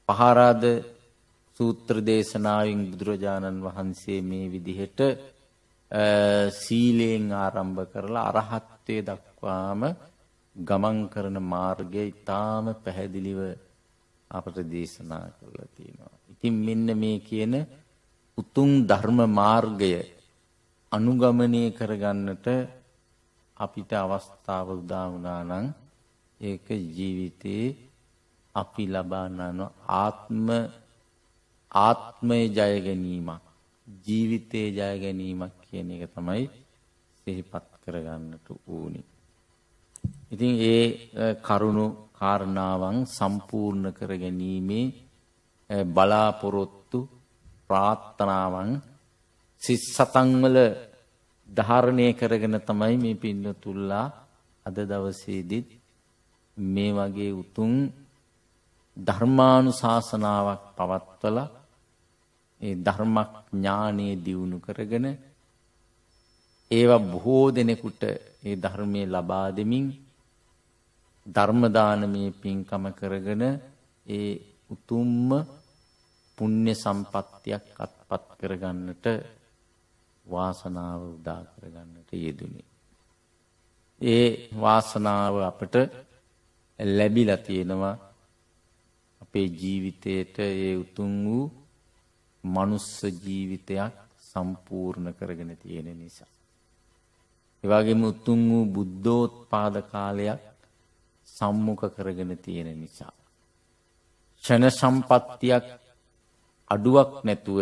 Speaker 3: පහරාද සූත්‍ර දේශනාවෙන් බුදුරජාණන් වහන්සේ මේ විදිහට සීලයෙන් ආරම්භ කරලා අරහත්වය දක්වාම ගමන් කරන මාර්ගය ඉතාම පැහැදිලිව අපට දේශනා කරලා තියෙනවා. ඉතින් මෙන්න මේ කියන උතුම් ධර්ම මාර්ගය අනුගමනය කරගන්නට අපිට අවස්ථාව උදා වුණා නම් ඒක ජීවිතේ අපි ලබාන්නන ආත්ම ආත්මය ජය ගැනීමක් ජීවිතයේ ජය ගැනීමක් කියන එක තමයි සිහිපත් කරගන්නට ඕනි. ඉතින් ඒ කරුණු කාරණාවන් සම්පූර්ණ කර ගැනීමේ බලාපොරොත්තු ප්‍රාර්ථනාවන් සිත් සතන්වල ධාරණය කරගෙන තමයි මේ පින්න තුල්ලා අද දවසේදිත් මේ වගේ උතුම් ධර්මානු ශාසනාවක් පවත්වල ඒ ධර්මක් ඥානයේ දියුණු කරගෙන ඒවා බොහෝ දෙනෙකුට ඒ ධර්මය ලබා දෙමින් ධර්මදානමය පින්කම කරගෙන ඒ උතුම්ම පුුණ්‍ය සම්පත්තියක් අත්පත් කරගන්නට වාසනාව උදා කරගන්නට යෙදුනේ. ඒ වාසනාව අපට ලැබිල තියෙනවා අපේ ජීවිතයට ඒ උතුන් වූ මනුස්ස ජීවිතයක් සම්පූර්ණ කරගෙන තියෙන නිසා. එවාගේම උතුන් වූ බුද්ධෝත් පාද කාලයක් සම්මුඛ කරගෙන තියෙන නිසා. ෂණ සම්පත්තියක් අඩුවක් නැතුව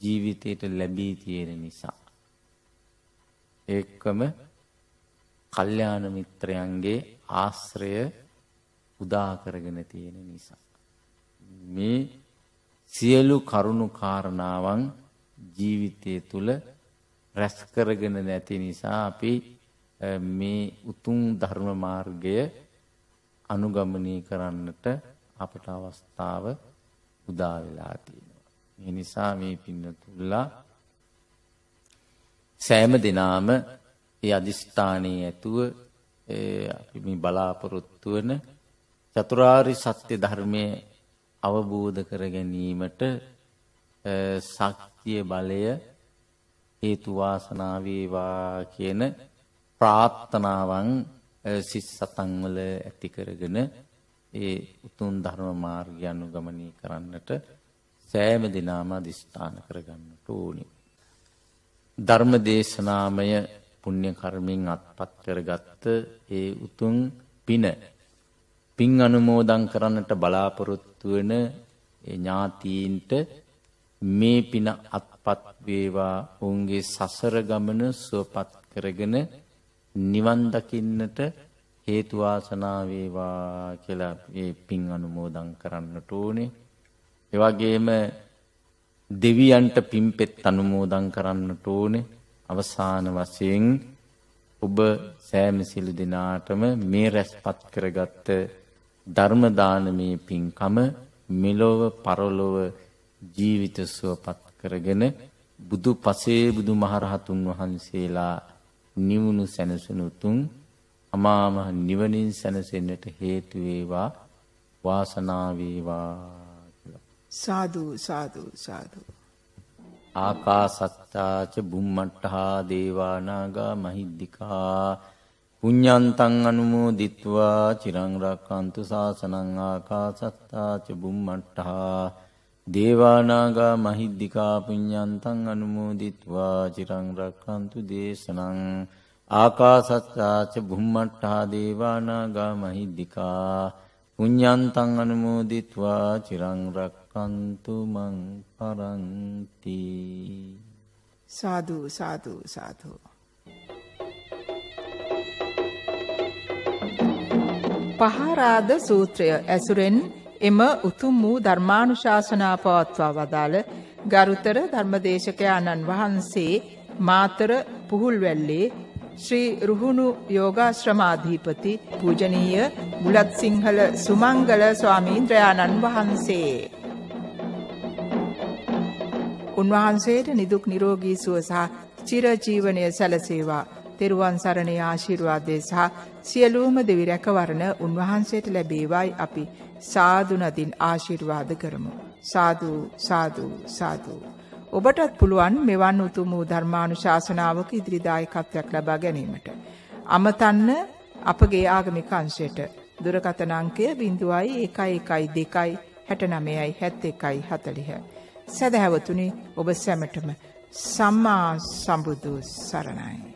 Speaker 3: ජීවිතයට ලැබී තියෙන නිසා. ඒකම කල්්‍යාන මිත්‍රයන්ගේ ආශ්‍රය උදාකරගෙන තියෙන නිසා. මේ සියලු කරුණු කාරණාවන් ජීවිතය තුළ රැස්කරගෙන නැති නිසා අපි මේ උතුම් ධර්ම මාර්ගය අනුගමනය කරන්නට අපට අවස්ථාව උදාවෙලා තියෙනවා. එනිසා මේ පින්න තුල්ලා සෑම දෙනාම ඒ අධිෂ්ඨානයේ ඇතුව අපි බලාපොරොත්තු වන චතුරාරි සත්‍ය ධර්මය අවබෝධ කර ගැනීමට ශක්තිය බලය හේතුවාසනාවේවා කියන ප්‍රාර්ථනාවන් සිස් සතන්වල ඇති කරගෙන ඒ උතුම් ධර්ම මාර්ගය අනුගමනය කරන්නට සෑම දෙනාම අධිෂ්ඨාන කරගන්නට ඕනි. ධර්ම දේශනාමය පුුණ්‍ය කර්මින් අත්පත් කරගත්ත ඒ උතුන් පින පින් අනුමෝදං කරන්නට බලාපොරොත්තු වන ඥාතීන්ට මේ පින අත්පත් වේවා ඔවුන්ගේ සසර ගමන සුවපත් කරගෙන නිවන් දකින්නට හේතුවාසනා වේවා කියලා ඒ පින් අනුමෝදන් කරන්නට ඕනේ. එවැගේම දෙවියන්ට පින්පෙත් අනුමෝදන් කරන්නට ඕනේ. අවසාන වශයෙන් ඔබ සෑම සිළු දෙනාටම මේ රැස්පත් කරගත්ත ධර්ම දානමේ පින්කම මෙලොව පරලොව ජීවිත සුවපත් කරගෙන බුදු පසේ බුදු මහරහතුන් වහන්සේලා නිවුණු සැනසුනුතුන් අමාම නිවනින් සැනසෙන්නට හේතු වේවා වාසනාව වේවා
Speaker 2: සාදු සාදු සාදු.
Speaker 3: ආකාසත්තාච බුම්මට්ටහා දේවානාගා මහිද්దికා පුඤ්ඤන්තං අනුමෝදිත්වා චිරං රක්칸තු සාසනං ආකාසත්තාච බුම්මට්ටහා දේවානාගා මහිද්దికා පුඤ්ඤන්තං අනුමෝදිත්වා චිරං රක්칸තු දේශනං ආකාසත්තාච බුම්මට්ටා දේවානාගා මහිද්దికා පුඤ්ඤන්තං අනුමෝදිත්වා චිරං රක්칸තු මං පරන්ති.
Speaker 2: සාදු සාදු සාදු. පහරාද සූත්‍රය ඇසුරෙන් එම උතුම් වූ ධර්මානුශාසනා පවත්වා වදාළ ගරුතර ධර්මදේශක ආනන් වහන්සේ මාතර පුහුල්වැල්ලේ ශ්‍රී රුහුණු යෝගාශ්‍රමාධීපති පූජනීය බුලත් සිංහල සුමංගල ස්වාමීන්ද්‍රයාණන් වහන්සේ. උන්වහන්සේට නිදුක් නිරෝගී සුව සහ චිරජීවනය සැලසේවා. තෙරුවන් සරණේ ආශිර්වාදය සහ සියලූම දෙවි රැකවරණ උන්වහන්සේට ලැබේවායි අපි සාදුනදින් ආශිර්වාද කරමු. සාධූ සාධූ සාධූ. ඔබටත් පුළුවන් මෙවන් උතුම් වූ ධර්මානු ශාසනාවක ඉදිරිදායකත්වයක් ලබා ගැනීමට. අමතන්න අපගේ ආගමික අංශයට දුරකථනංකය බිඳුවයි ඒකයි එකයි දෙකයි හැට නමයයි හැත්ත එකයි හතලිහ. සැදැහැවතුනි ඔබ සැමටම සම්මා සම්බුදු සරණයි.